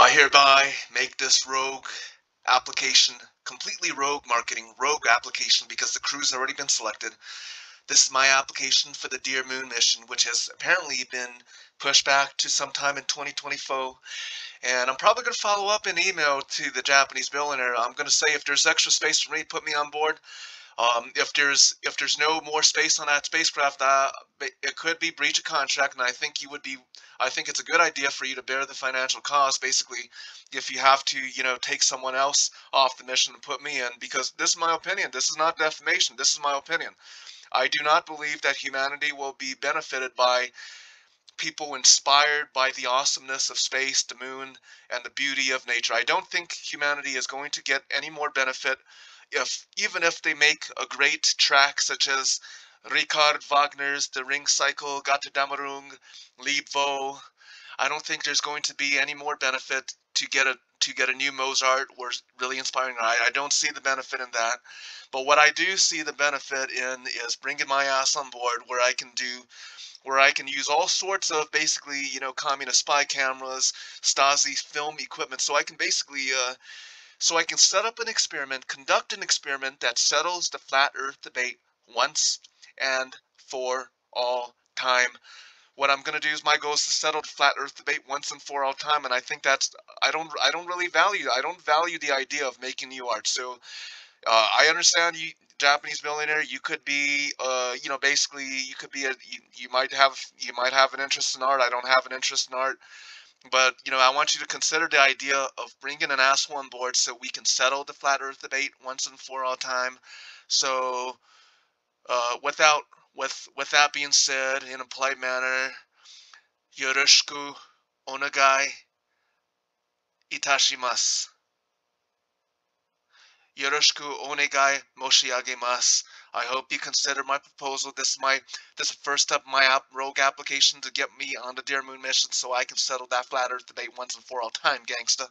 I hereby make this rogue application completely rogue marketing, rogue application because the crew's already been selected. This is my application for the Dear Moon mission, which has apparently been pushed back to sometime in 2024. And I'm probably going to follow up an email to the Japanese billionaire. I'm going to say if there's extra space for me, put me on board. Um, if there's if there's no more space on that spacecraft, uh, it could be breach of contract, and I think you would be. I think it's a good idea for you to bear the financial cost. Basically, if you have to, you know, take someone else off the mission and put me in, because this is my opinion. This is not defamation. This is my opinion. I do not believe that humanity will be benefited by people inspired by the awesomeness of space, the moon, and the beauty of nature. I don't think humanity is going to get any more benefit if even if they make a great track such as Richard Wagner's The Ring Cycle, Götterdämmerung, Liebwo, I don't think there's going to be any more benefit to get a to get a new Mozart or really inspiring. I don't see the benefit in that. But what I do see the benefit in is bringing my ass on board where I can do where I can use all sorts of basically, you know, communist spy cameras, Stasi film equipment. So I can basically uh, so I can set up an experiment, conduct an experiment that settles the flat earth debate once and for all time. What I'm going to do is my goal is to settle the flat earth debate once and for all time and I think that's I don't I don't really value I don't value the idea of making new art. So uh, I understand you Japanese millionaire you could be uh, you know basically you could be a you, you might have you might have an interest in art I don't have an interest in art but, you know, I want you to consider the idea of bringing an asshole on board so we can settle the flat earth debate once and for all time. So, uh, without, with, with that being said, in a polite manner, yoroshiku onegai itashimasu. Yoroshiku onegai moshiagemasu. I hope you consider my proposal. This is my this is first step my app, rogue application to get me on the Dear Moon mission so I can settle that flat earth debate once and for all time, gangsta.